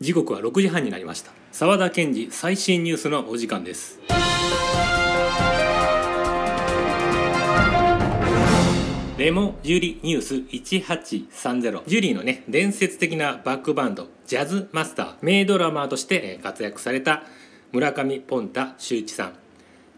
時刻は6時半になりました。沢田研二最新ニュースのお時間です。レモジュリニュース1830ジュリーのね伝説的なバックバンドジャズマスター名ドラマーとして活躍された村上ポンタ周一さん。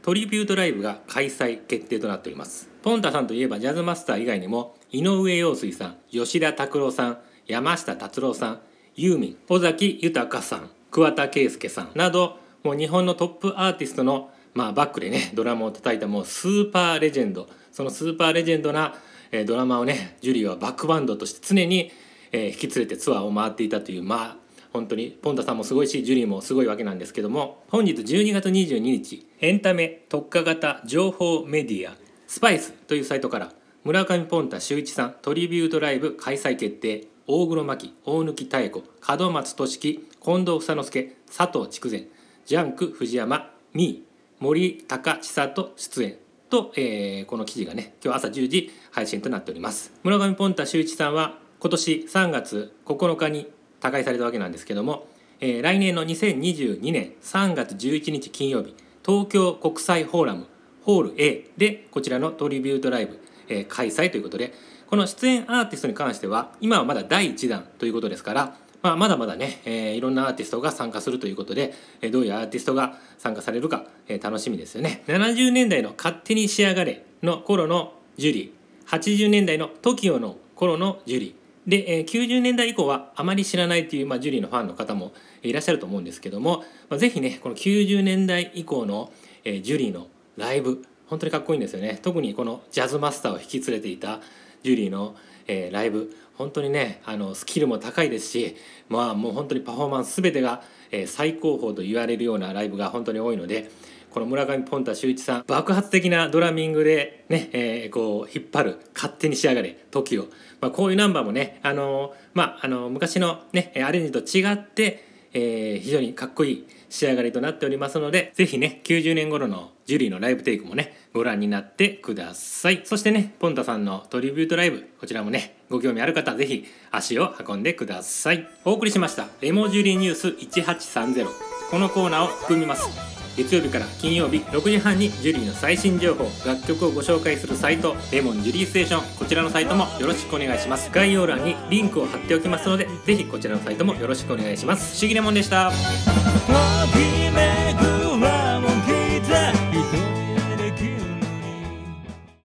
トリビュートライブが開催決定となっております。ポンタさんといえばジャズマスター以外にも井上陽水さん吉田拓郎さん山下達郎さんユーミン尾崎豊さん桑田佳祐さんなどもう日本のトップアーティストのまあ、バックでねドラムを叩いたもうスーパーレジェンド。そのスーパーレジェンドな、えー、ドラマをねジュリーはバックバンドとして常に、えー、引き連れてツアーを回っていたというまあ本当にポンタさんもすごいしジュリーもすごいわけなんですけども本日12月22日エンタメ特化型情報メディアスパイスというサイトから村上ポンタ周一さんトリビュートライブ開催決定。大黒摩季大貫妙子門松俊樹近藤房之助佐藤筑前ジャンク藤山ミー森高千里出演と、えー、この記事がね今日朝10時配信となっております。村上ポンタ周一さんは今年3月9日に他界されたわけなんですけども、えー、来年の2022年3月11日金曜日東京国際フォーラムホール A でこちらのトリビュートライブ、えー、開催ということでこの出演アーティストに関しては今はまだ第1弾ということですからまあ、まだまだね、えー、いろんなアーティストが参加するということで、えー、どういうアーティストが参加されるか、えー、楽しみですよね。70年代の「勝手に仕上がれ」の頃のジュリー80年代の TOKIO の頃のジュリーで、え、90年代以降はあまり知らないという、まあ、ジュリーのファンの方もいらっしゃると思うんですけども、まあ、ぜひねこの90年代以降の、え、ジュリーのライブ本当にかっこいいんですよね。特にこのジャズマスターを引き連れていたジュリーの、えー、ライブ。本当にねあのスキルも高いですしまあもう本当にパフォーマンス全てが、えー、最高峰と言われるようなライブが本当に多いのでこの村上ポンタ秀一さん爆発的なドラミングでね、えー、こう引っ張る勝手に仕上がれ TOKIO、まあ、こういうナンバーもねあのまああの昔のねアレンジと違ってえ、非常にかっこいい仕上がりとなっておりますのでぜひね90年頃のジュリーのライブテイクもねご覧になってください。そしてねポンタさんのトリビュートライブこちらもねご興味ある方ぜひ足を運んでください。お送りしましたレモジュリーニュース1830このコーナーを含みます。月曜日から金曜日6時半にジュリーの最新情報楽曲をご紹介するサイトレモンジュリーステーションこちらのサイトもよろしくお願いします。概要欄にリンクを貼っておきますのでぜひこちらのサイトもよろしくお願いします。不思議レモンでした。